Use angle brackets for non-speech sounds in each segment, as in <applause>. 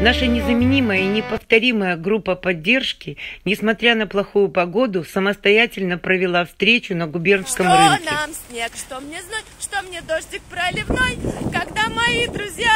Наша незаменимая и неповторимая группа поддержки, несмотря на плохую погоду, самостоятельно провела встречу на губернском что рынке. Что нам снег, что мне что мне дождик проливной, когда мои друзья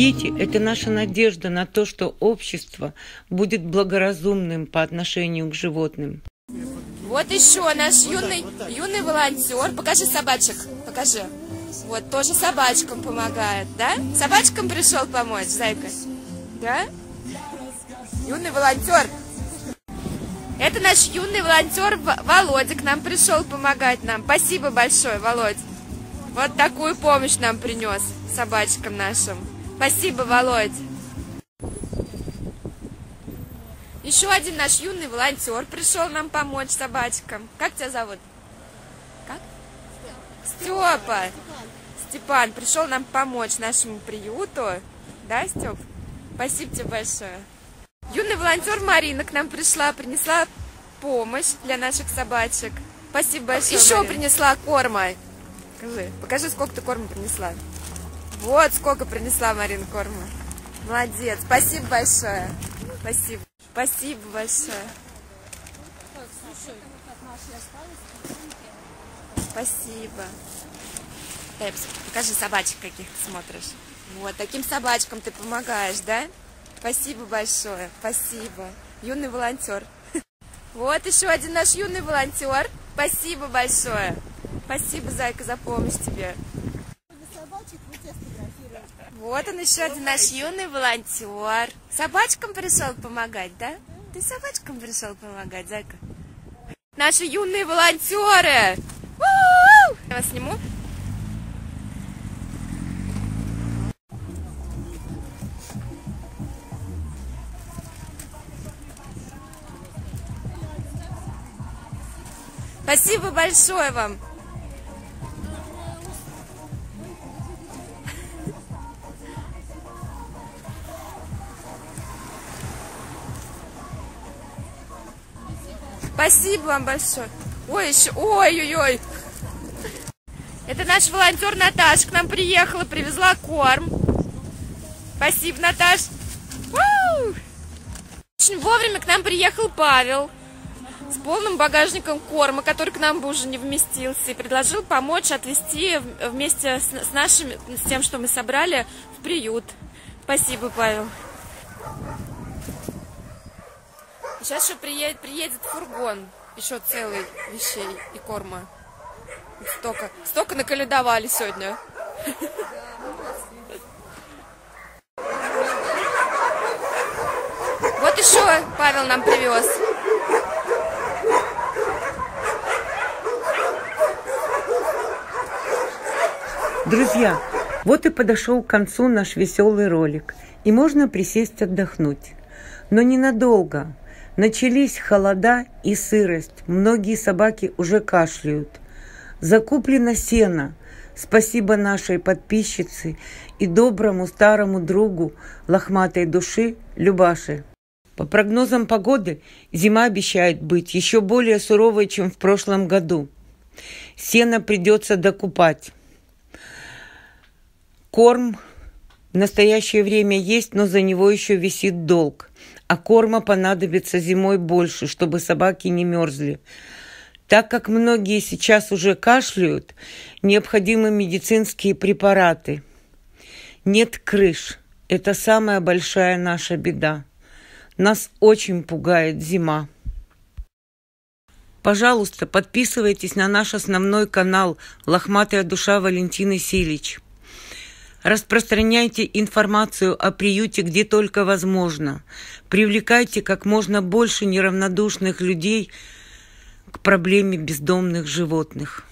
Дети – это наша надежда на то, что общество будет благоразумным по отношению к животным. Вот еще наш юный, юный волонтер. Покажи собачек, покажи. Вот, тоже собачкам помогает, да? Собачкам пришел помочь, зайка? Да? Юный волонтер. Это наш юный волонтер Володя к нам пришел помогать нам. Спасибо большое, Володь. Вот такую помощь нам принес собачкам нашим. Спасибо, Володь. Еще один наш юный волонтер пришел нам помочь собачкам. Как тебя зовут? Как? Степа. Степан пришел нам помочь нашему приюту. Да, Степ? Спасибо тебе большое. Юный волонтер Марина к нам пришла, принесла помощь для наших собачек. Спасибо большое. Еще Марина. принесла корма. Покажи, покажи, сколько ты корма принесла. Вот сколько принесла Марина корма. Молодец. Спасибо большое. Спасибо. Спасибо большое. Спасибо. Пепс, покажи собачек, каких смотришь. Вот, таким собачкам ты помогаешь, да? Спасибо большое. Спасибо. Юный волонтер. <laughs> Вот еще один наш юный волонтер. Спасибо большое. Спасибо, Зайка, за помощь тебе. Вот он еще один наш юный волонтер. Собачкам пришел помогать, да? Ты собачкам пришел помогать, Зайка? Наши юные волонтеры! Я вас сниму. Спасибо большое вам. Спасибо вам большое. Ой, еще, ой-ой-ой. Это наш волонтер Наташа к нам приехала, привезла корм. Спасибо, Наташ. Очень вовремя к нам приехал Павел с полным багажником корма, который к нам бы уже не вместился, и предложил помочь отвезти вместе с, с нашим, с тем, что мы собрали, в приют. Спасибо, Павел. Сейчас еще приедет, приедет фургон, еще целый вещей и корма. Столько, столько наколедовали сегодня. Вот еще Павел нам привез. Друзья, вот и подошел к концу наш веселый ролик, и можно присесть отдохнуть. Но ненадолго. Начались холода и сырость, многие собаки уже кашляют. Закуплено сено. Спасибо нашей подписчице и доброму старому другу лохматой души Любаше. По прогнозам погоды, зима обещает быть еще более суровой, чем в прошлом году. Сено придется докупать. Корм в настоящее время есть, но за него еще висит долг. А корма понадобится зимой больше, чтобы собаки не мерзли. Так как многие сейчас уже кашляют, необходимы медицинские препараты. Нет крыш. Это самая большая наша беда. Нас очень пугает зима. Пожалуйста, подписывайтесь на наш основной канал «Лохматая душа Валентины Силич». Распространяйте информацию о приюте где только возможно. Привлекайте как можно больше неравнодушных людей к проблеме бездомных животных.